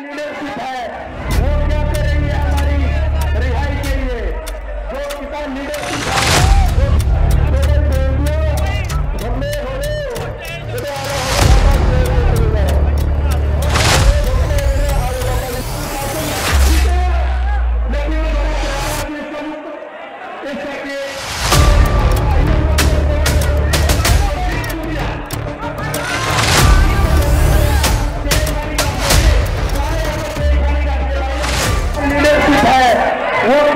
Leadership है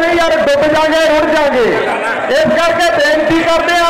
नहीं यार डुब जाएँगे उड़ जाएँगे। इस करके बेनती करते